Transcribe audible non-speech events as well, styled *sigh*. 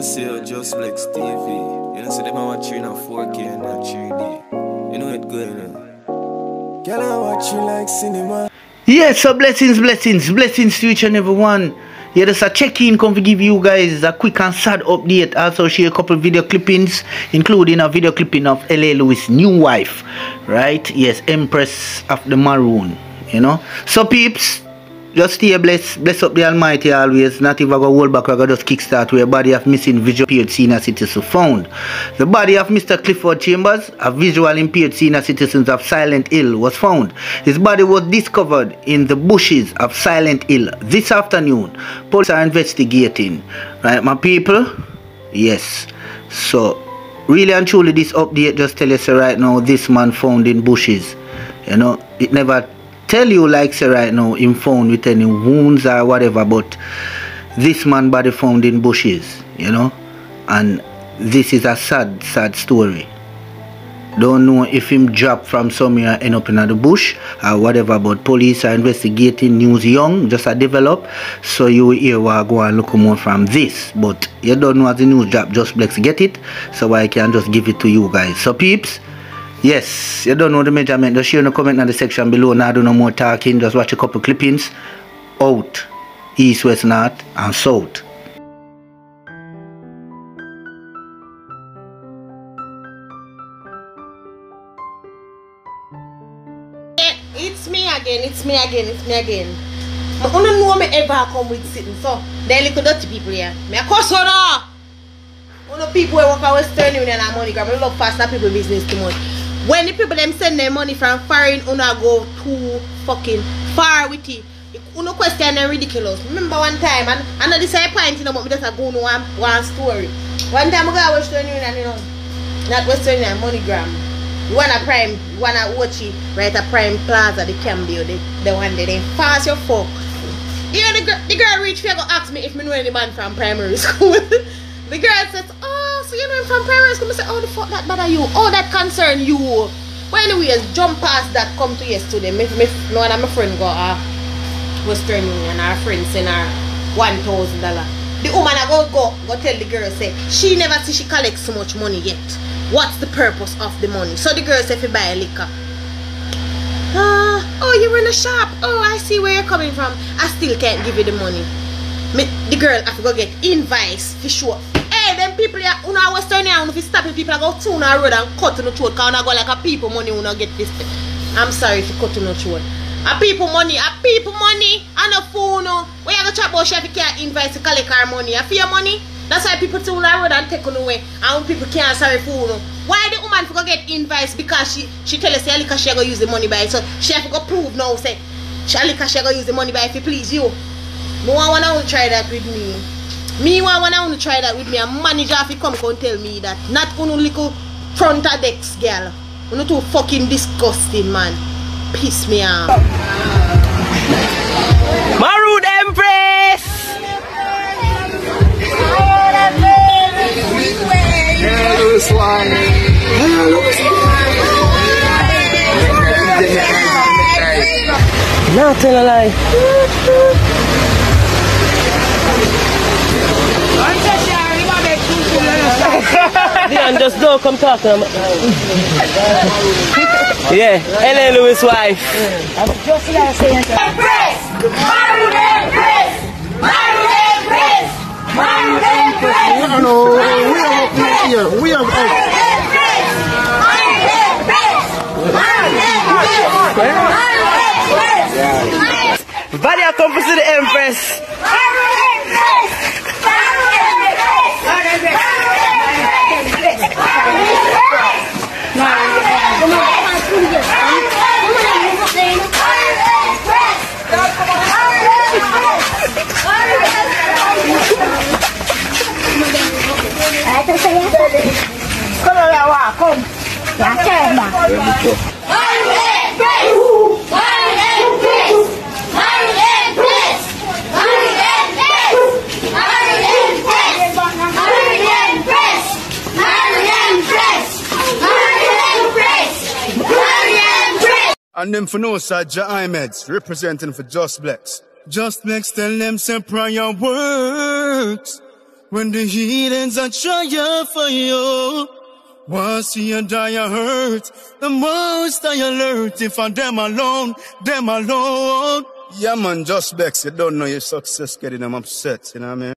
I see your Juss Blex TV. You know, see them I watch you in a 4K and a 3D. You know it good, you know. Can I watch you like cinema? Yes, so blessings, blessings, blessings to each and every one. Yeah, just a check-in come to give you guys a quick and sad update. Also share a couple video clippings, including a video clipping of LA Lewis' new wife, right? Yes, Empress of the Maroon, you know. So peeps, just stay blessed, bless up the Almighty always. Not even go hold back, we go just kickstart where body of missing visual impaired senior citizens found. The body of Mr. Clifford Chambers, a visual impaired senior citizens of Silent Hill, was found. His body was discovered in the bushes of Silent Hill this afternoon. Police are investigating. Right, my people? Yes. So, really and truly, this update just tell us right now, this man found in bushes. You know, it never tell you like say right now him found with any wounds or whatever but this man body found in bushes you know? And this is a sad sad story. Don't know if him drop from somewhere and end up in the bush or whatever but police are investigating news young just a develop so you hear what go and look more from this. But you don't know as the news drop Juss Blex get it so I can just give it to you guys. So peeps Yes, you don't know the measurement. Just share in the comment in the section below. Now do no more talking. Just watch a couple clippings. Out, east, west, north, and south. Eh, it's me again, it's me again, it's me again. I don't know me ever come with sitting, so they little dirty people here. Me a cuss on her. One ah. of people who work at Western Union and money, I love fast people business too much. When the people them send their money from foreign, una go too fucking far with it. Uno question them ridiculous. Remember one time, and I know this is point, you know, but me just a go on one, one story. One time I go to Western Union, you know, not Western Union, MoneyGram. You want a prime, you want a watch it, right? A prime plaza, the Cambio, the, the one they fast your fuck. You know, the, girl, the girl reached me, go ask me if me know any man from primary *laughs* school. the girl says, oh, from school? I say, oh, the fuck that bother you? Oh, that concern you. Well, anyways, jump past that, come to yesterday. Me, me, no one of my friend got a Western Union, our friend send her $1,000. The woman I go, go, go tell the girl, say, she never see she collects so much money yet. What's the purpose of the money? So the girl say, if you buy a liquor. Ah, oh, you're in a shop. Oh, I see where you're coming from. I still can't give you the money. Me, the girl have to go get invoice for sure. Them people here, you know, Western here, if you stop it, people go to the road and cut on the throat, because go like a people money, you know, get this. Thing. I'm sorry if you cut on the throat. A people money, a people money, and a phone. When you go chat about chef, you can't invoice to collect our money. A fear money. That's why people to the road and take on away. And people can't sorry phone. Why the woman for go get invoice? Because she she tell us, say, she go use the money by it. So she have to go prove now, say, she she go use the money by if you please you. No one wanna try that with me. Me one wanna wanna try that with me. A manager if come come tell me that. Not uno little front of decks girl. Uno too fucking disgusting man. Piss me off. Maroon Empress! No, tell a lie. Dion, just don't come talk to him. yeah, LA Lewis' wife. Empress! Maroon Empress! Maroon Empress! Maroon Empress! No, no, we are up here. We are out. Empress! Maroon Empress! Maroon Empress! Maroon Empress! Buddy, I come to see the Empress. Maroon Empress! Maroon Empress! Maroon Empress! Maroon Empress! And them for no Saja Ahmeds, representing for Juss Blex. Juss Blex tell them say prayer works. When the heat heathens are trying for oh, you. Once you die, you hurt. The most I alert. If I'm them alone, them alone. Yeah, man, just vex. You don't know your success getting them upset. You know what I mean?